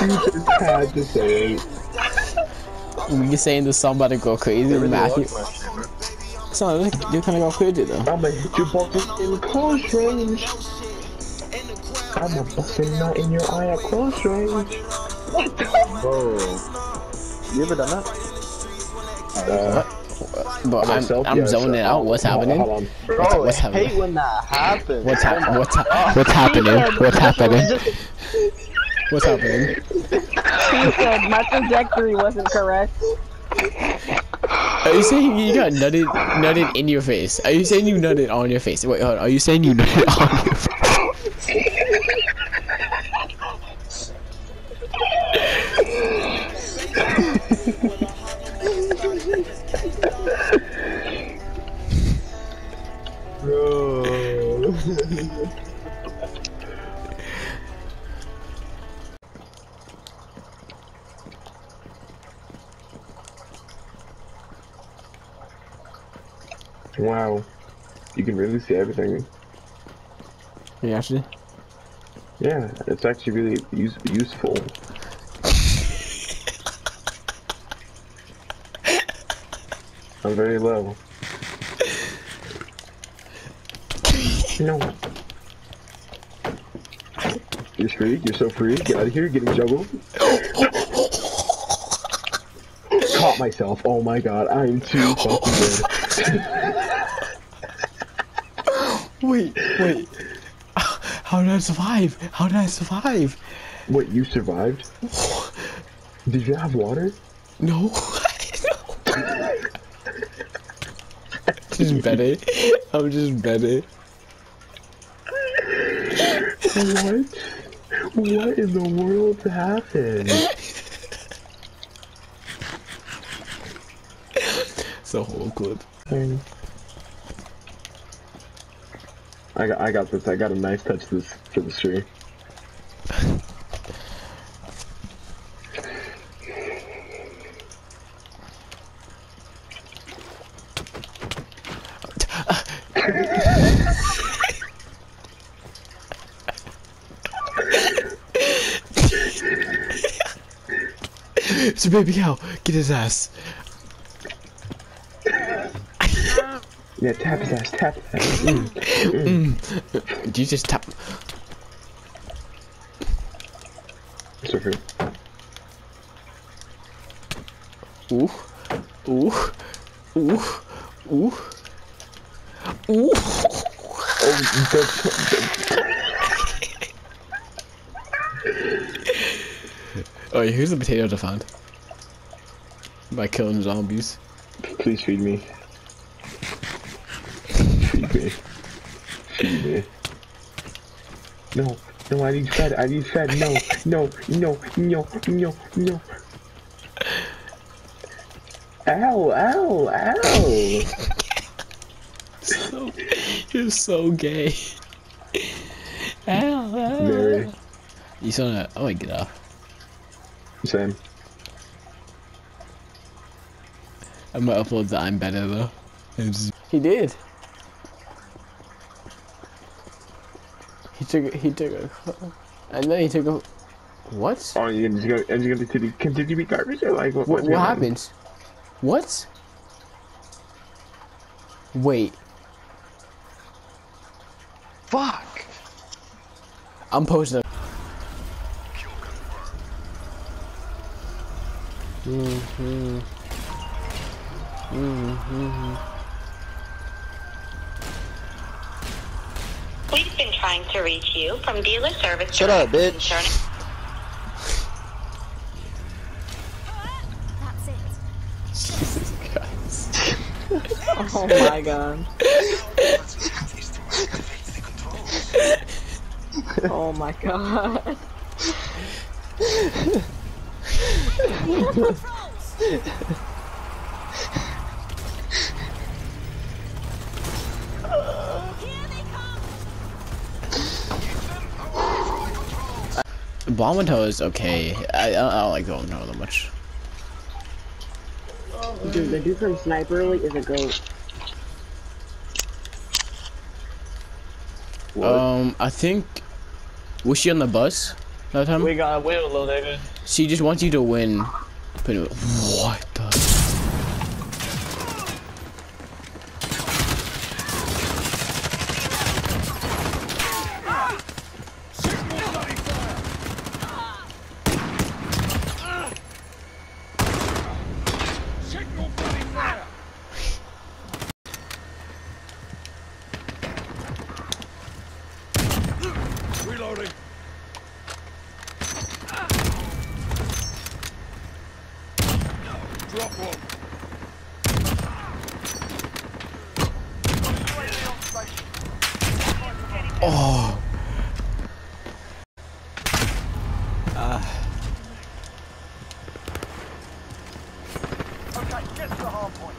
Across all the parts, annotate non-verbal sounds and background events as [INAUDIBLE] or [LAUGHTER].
You [LAUGHS] just had to say it. You saying to somebody go crazy, Matthew? Son, you're gonna go crazy though. I'ma hit your ball in close range. I'ma bust a nut in your eye at close range. What the Bro. You ever done that? Uh, But I'm. I'm Yeah, zoning sure. out. What's happening? hold on. Bro, what's I happening? hate when that happens. What's happening? What's, ha what's happening? What's happening? What's happening? He said my trajectory wasn't correct. Are you saying you got nutted, nutted in your face? Are you saying you nutted on your face? Wait, hold on. Are you saying you nutted on your face? You see everything. You actually? Yeah, it's actually really use useful. [LAUGHS] I'm very low. No. You're free. You're so free. Get out of here. Getting juggled. [LAUGHS] Caught myself. Oh my god. I'm too fucking good. [LAUGHS] Wait, wait. How did I survive? How did I survive? Wait, you survived? [SIGHS] Did you have water? No. [LAUGHS] just better. I'm just better. What? What in the world happened? It's a whole clip. I got, I got this. I got a nice touch this for the tree. [LAUGHS] so baby cow. Get his ass. Yeah, tap his ass, tap his ass. Mm. Do you just tap? So free. Ooh. Ooh. Ooh. Ooh. Ooh. Oh, the, Oh, yeah, here's the potato to find. By killing zombies. please feed me. Feed me. Feed me. No, no, I need fed. I need fed. No, no, no, no, no, no. Ow, ow, ow. So, you're so gay. Ow, ow. Very. You saw that? Oh, I get off. Same. I'm gonna upload the I'm better though. It's- He did. Took. He took a. And then he took a. What? Oh, you're gonna, are you gonna continue, continue to be garbage or like what? What, what happened? What? Wait, Fuck. I'm posting. Mm-hmm. Mm-hmm. Mm-hmm. We've been trying to reach you from dealer service. Shut up, bitch. Concerning- Jesus Christ. Oh my god. Oh my god. [LAUGHS] Bombato is okay. I, I don't I don't like Bombato that much. Dude, the dude from Sniper Elite is a goat. What? Um, I think. Was she on the bus? that time? We got a win, little nigga. She just wants you to win. But what the? Reloading. Drop one. Oh. Okay, get to the hard point.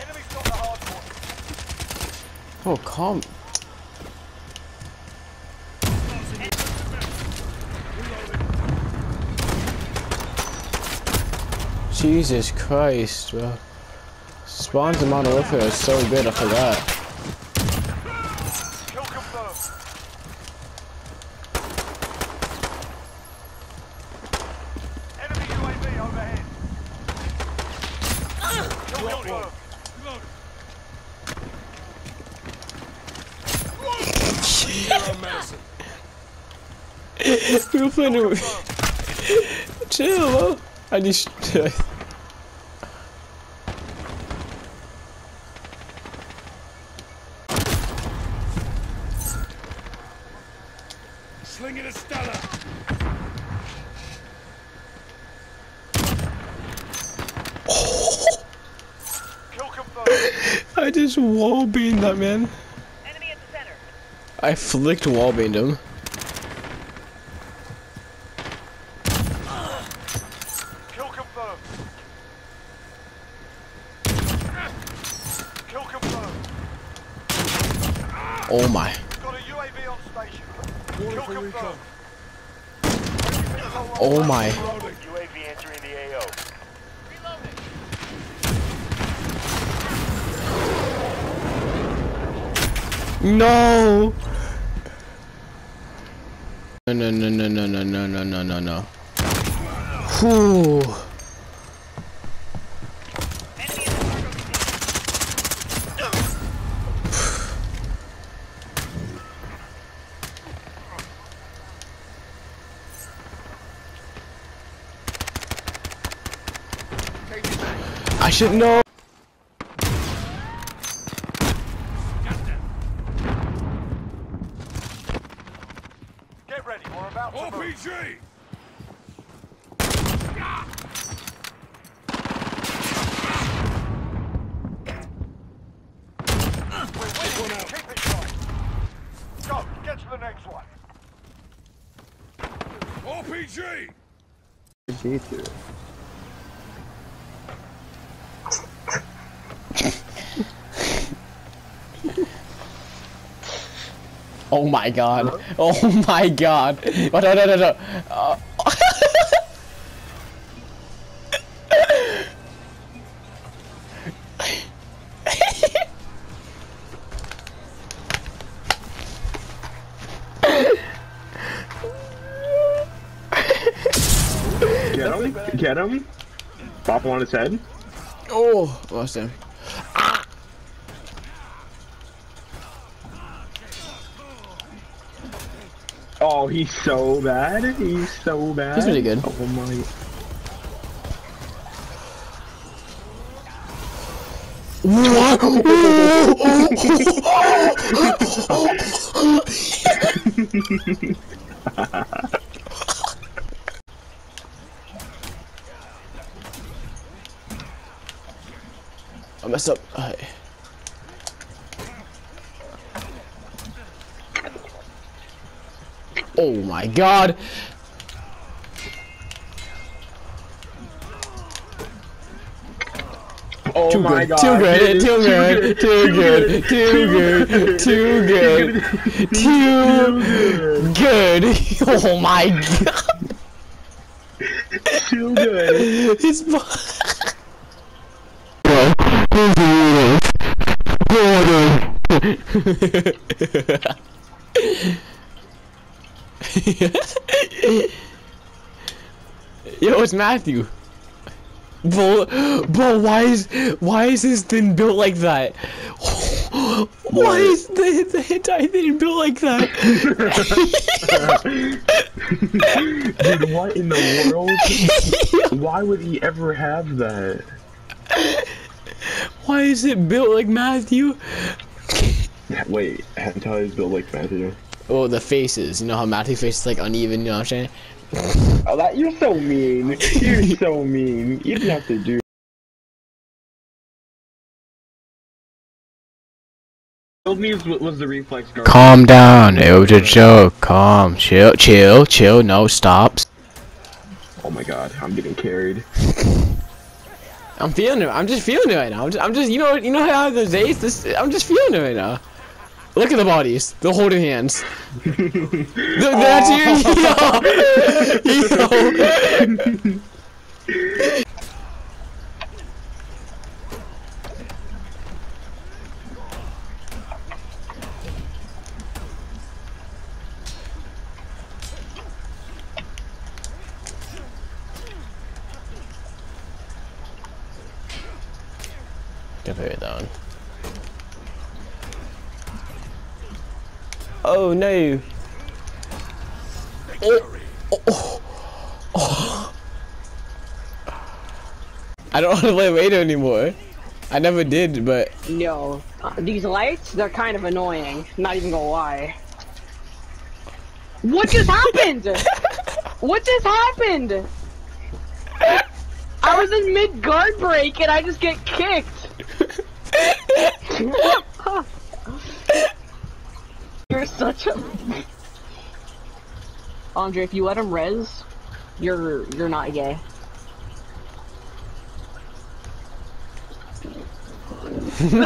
Enemy's got the hard point. Oh, calm. Jesus Christ, bro. Spawns in Modern Warfare is so good, I forgot. Medicine. We're playing it. [LAUGHS] Chill, bro. I just. [LAUGHS] shot, man. I flicked wallbanged him. Kill confirmed. Kill confirmed. Oh my. Oh my. No! No, no, no, no, no, no, no, no, no, no, no. Whew. Enemy in the cargo container. I should know. Retreat! Oh my god. Oh my god. Oh, no, no, no, no. Uh, Get him? Get him? Pop him on his head? oh, lost him. Oh, he's so bad. He's so bad. He's really good. Oh my. I messed up. Uh, Oh my god. Oh Too my good. god. Too good. Too good. Too good. Too good. Too good. Too good. Oh my god. Too good. His bo- [LAUGHS] [LAUGHS] [LAUGHS] Yo, it's Matthew. Bro, bro, why is why is this thing built like that? [LAUGHS] Why is the the hentai thing built like that? [LAUGHS] Dude, what in the world? [LAUGHS] Why would he ever have that? Why is it built like Matthew? Wait, hentai is built like Matthew. Oh, the faces. You know how Matthew face is like uneven. You know what I'm saying? [LAUGHS] Oh, that you're so mean. You're [LAUGHS] so mean. You didn't have to do. Killed me was, was the reflex guard. Calm down. It was a joke. Calm. Chill. Chill. Chill. No. stops. Oh my god, I'm getting carried. [LAUGHS] I'm feeling it. I'm just feeling it right now. I'm just, I'm just you know, you know how those days. This, I'm just feeling it right now. Look at the bodies. They're holding hands. Th- That's oh. [LAUGHS] you. Yo. Yo. Put it down. Oh no! Oh, oh, oh. I don't [LAUGHS] want to play Raider anymore. I never did, but No. uh, these lights, they're kind of annoying. Not even gonna lie. What just happened? [LAUGHS] what just happened? I was in mid guard break and I just get kicked. [LAUGHS] You're such a Andre. If you let him res, you're you're not gay. [LAUGHS]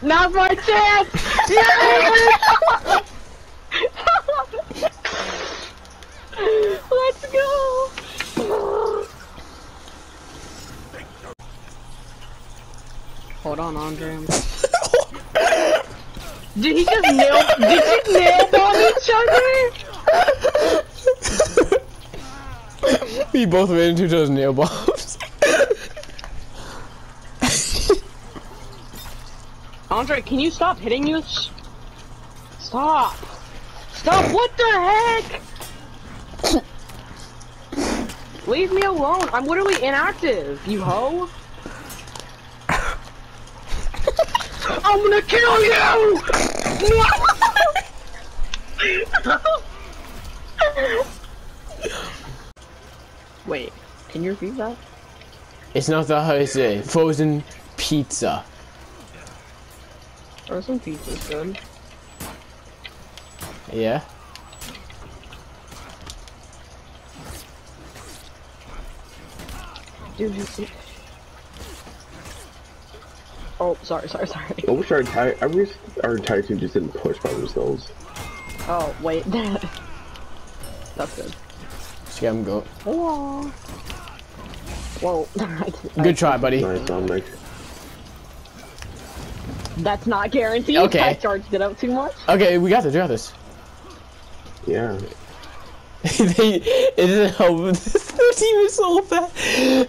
Now's my chance! [LAUGHS] Yes! Let's go! Hold on, Andre. [LAUGHS] Did he just nail? Did you nail bomb each other? [LAUGHS] we both ran into those nail bombs. [LAUGHS] Andre, can you stop hitting us? Stop! Stop! What the heck? Leave me alone. I'm literally inactive, you hoe. I'm gonna kill you! Wait, can you repeat that? it's not that how I say. Frozen pizza. Frozen pizza's good. Yeah. Dude, you- Oh, sorry, sorry, sorry. I wish our entire, I wish our entire team just didn't push by themselves. Oh, wait. [LAUGHS] That's good. Just get him go. Whoa. [LAUGHS] Whoa. Good try, buddy. Nice, I'm That's not guaranteed. Okay. I charged it up too much. Okay, we got this. We got this. yeah. [LAUGHS] they it didn't help. Their team is so bad.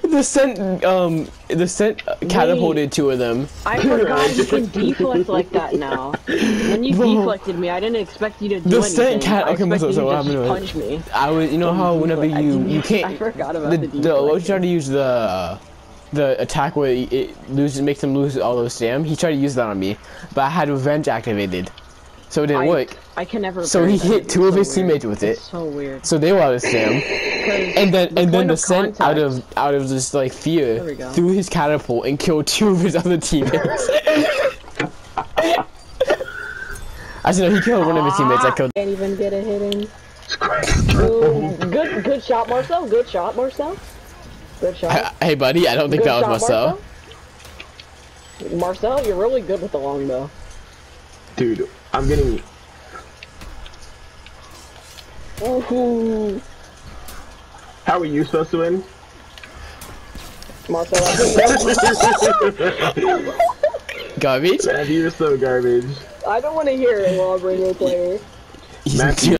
The Cent, um the Cent catapulted two of them. I forgot [LAUGHS] you can deflect like that now. When you deflected me, I didn't expect you to do The anything. Cent cat- I okay, what's up, so what happened to it? punch me. I was you know how whenever you you [LAUGHS] can't I forgot about the the, the you to use the the attack where it it loses makes them lose all those stam. He tried to use that on me, but I had revenge activated, so it didn't I, work. I can never. So he that. hit It's two of so his weird. teammates with it. So weird. So they were out of stam. [LAUGHS] 'Cause And then the and then the of Cent out of out of just like fear There we go. threw his catapult and killed two of his other teammates. [LAUGHS] Actually, no, he killed one of his teammates. I killed. Ah, can't even get a hit in. Ooh, good, good shot, Marcel. Good shot, Marcel. Good shot. Hey, buddy, I don't think Good that was shot, Marcel. Marcel. Marcel, you're really good with the longbow. Dude, I'm getting, Ooh. how are you supposed to win? Marcel, [LAUGHS] Garbage. Man, you're so garbage. I don't want to hear it while I bring a player. [LAUGHS] Matthew.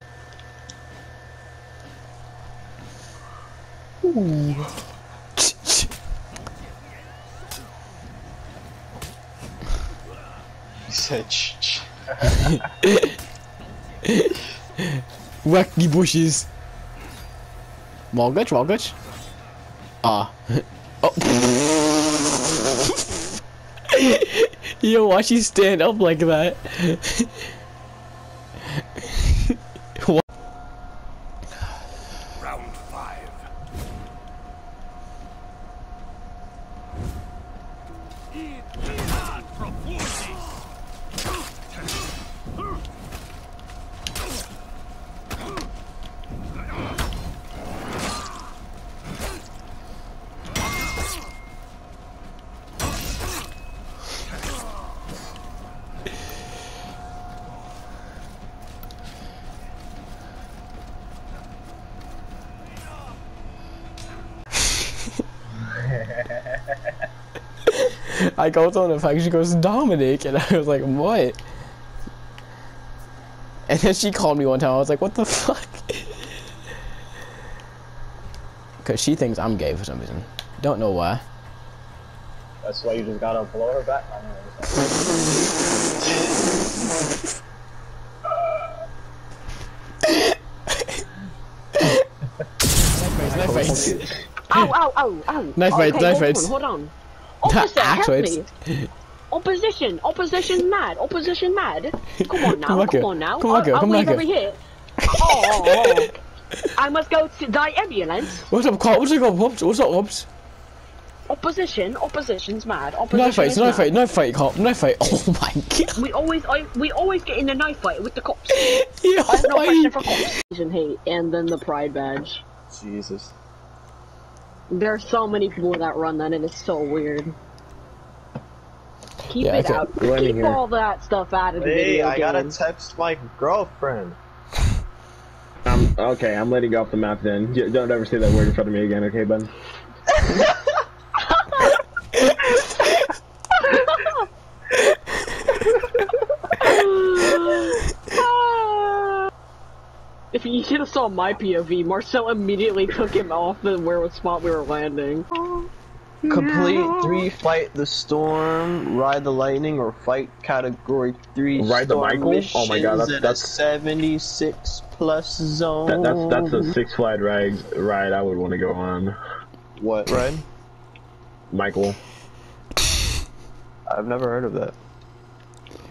He Whack the bushes. Mortgage, mortgage. Ah. [LAUGHS] oh. [LAUGHS] Yo, why she stand up like that? [LAUGHS] I go on the fact she goes Dominic, and I was like, what? And then she called me one time. I was like, what the fuck? [LAUGHS] Cause she thinks I'm gay for some reason. Don't know why. That's why you just gotta blow her back. I don't. [LAUGHS] Knife fights. Ow, ow, ow, ow. Knife fight, okay, knife hold. On, hold on. Not Opposite, [LAUGHS] actually. Opposition, opposition mad, opposition mad. Come on [LAUGHS] now, Come come, on now. Come back here, I'll, come I'll leave over here. [LAUGHS] Oh, oh, oh. I must go to die ambulance. What's up, Carl? What's up, Hobbs? What's up, Hobbs? Opposition, opposition's mad. Opposition Knife fights, is knife mad. fight, no fight, Carl. Knife fight. Oh my god. We always, I, we always get in a knife fight with the cops. Yo, I have no question for cops. Hate, and then the pride badge. Jesus. There are so many people that run that, and it's so weird. Keep Yeah, it out. Keep here. all that stuff out of the Hey, video I gotta text my girlfriend. I'm okay. I'm letting you off the map then. Don't ever say that word in front of me again, okay, bud? [LAUGHS] If you should have saw my POV, Marcel immediately took him off the where spot we were landing. Oh, Complete three, fight the storm, ride the lightning, or fight category three. Ride the storm Michael? Oh my God, missions that's- in a that's- seventy-six plus zone. That, that's that's a Six Flag ride ride I would want to go on. what ride? Michael. I've never heard of that.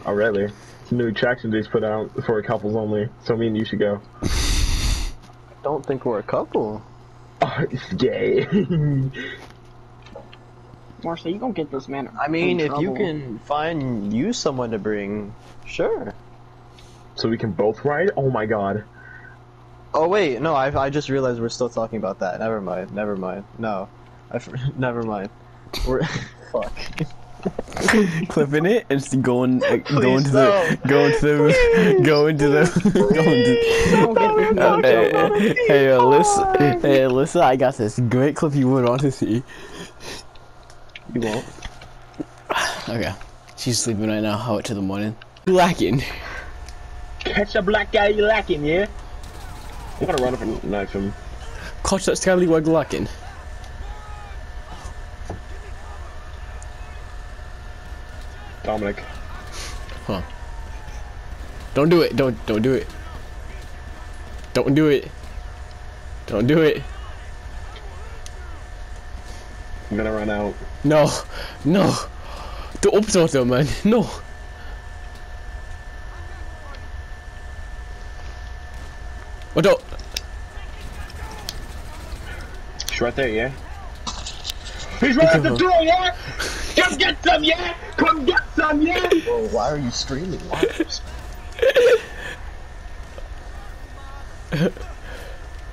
Oh really? It's a new attraction they just put out for couples only. So me and you should go. I don't think we're a couple. Oh, it's gay. Marcel, you gonna get this man. I mean, in if you can find you someone to bring, sure. so we can both ride? Oh my god. Oh wait, no, I, I just realized we're still talking about that. Never mind, never mind. No, I, [LAUGHS] never mind. We're [LAUGHS] fuck. Clipping it and just going uh, going to don't. the going to the going to the [LAUGHS] going to Don't get this man in hey, Alyssa hey Alyssa I got this great clip you would want to see. You won't. okay. She's sleeping right now. How it to the morning? Lacking. Catch a black guy you lacking, yeah? I'm gonna run up and knife him. catch that scallywag lacking Dominic. don't do it don't don't do it don't do it don't do it I'm gonna run out. no no du opsåt man [LAUGHS] no oh, What the? He's right there, yeah? He's right at the [LAUGHS] door, yeah? Come get some, yeah? Come get some, yeah? Whoa, why are you screaming? Why? [LAUGHS]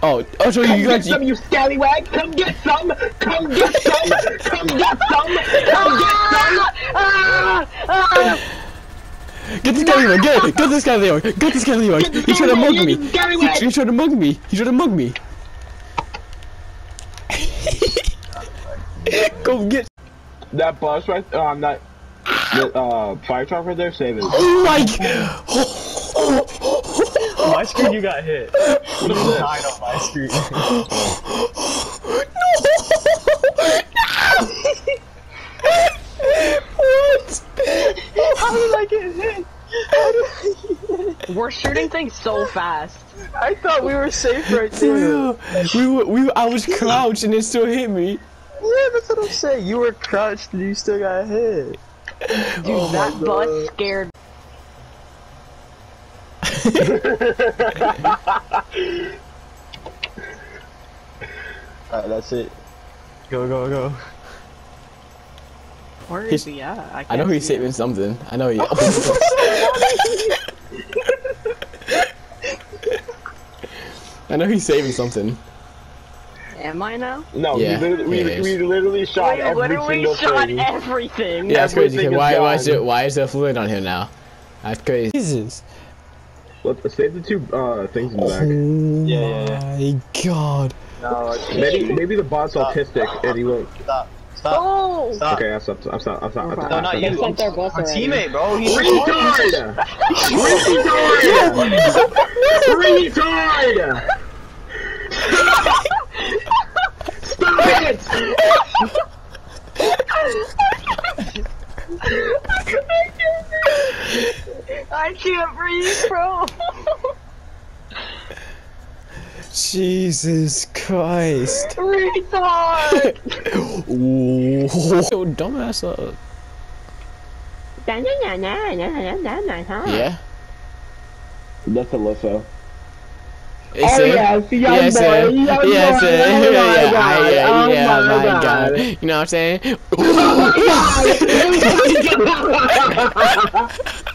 Oh, oh, so Come you get got some, you scallywag! Come get some! Come get some! Come get some! Come get some! Ah! Ah! Get this scallywag! Get, get this scallywag! Get this scallywag! Get this He tried to mug me! get this! He, he tried to mug me! He tried to mug me! Go [LAUGHS] get. That bus right, I'm not, the, uh, fire truck right there, save it. Oh my. God. my screen, you got hit. What is this? Died on my screen. [LAUGHS] what? How did I get hit? We're shooting things so fast. I thought we were safe right there. We were, we were, I was crouched and it still hit me. Yeah, that's what I'm saying. You were crouched and you still got hit. [LAUGHS] Dude, oh that bus scared. [LAUGHS] Alright, that's it. Go, go, go. Where He's- is he at? I, I can't know he's see him. saving something. I know he. [LAUGHS] Oh, I know he's saving something. Am I now? No, Yeah, we, literally, it we, is. we literally shot We every literally single shot thing. everything. Yeah, that's crazy. Why, is why is there, why is there fluid on him now? That's crazy. Jesus. Let's save the two uh, things in the back. Oh Yeah, yeah, my god. No, Maybe maybe the bot's Stop. autistic and he won't. Stop. Stop. Oh! Stop. Okay, I stopped. I stopped. I stopped. I stopped. No, not you. They sent their bus Our already. teammate, bro. He's Retard! Retard! Retard! I can't breathe, bro. Jesus Christ. Retard! Ooh. Yo, dumbass up. yeah. Yeah? That's Alyssa. Yes, Oh, sir. yes, young yes, boy, sir. young yes, boy. sir. Oh, my yeah, God. Yeah, Oh, yeah, my my God. god. You know what I'm saying? [LAUGHS] [LAUGHS] [LAUGHS]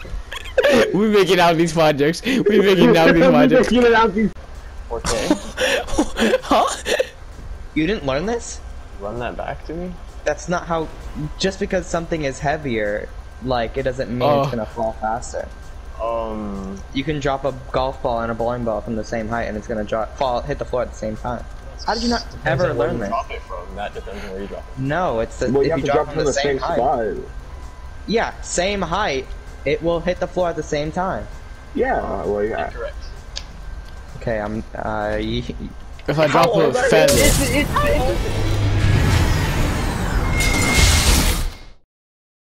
[LAUGHS] we making out these projects. We're making out these projects. Get it out these- [LAUGHS] huh? You didn't learn this? Run that back to me? That's not how. Just because something is heavier, like, it doesn't mean Oh. it's gonna fall faster. Um, You can drop a golf ball and a bowling ball from the same height, and it's gonna drop, fall, hit the floor at the same time. How did you not depends ever on where learn you this? drop it from. That depends on where you drop it. No, it's the Well, if you have you to drop drop from the same, height. spot. Yeah, same height. It will hit the floor at the same time. Yeah, well, yeah. Correct. Okay, I'm. Uh, If I drop a feather.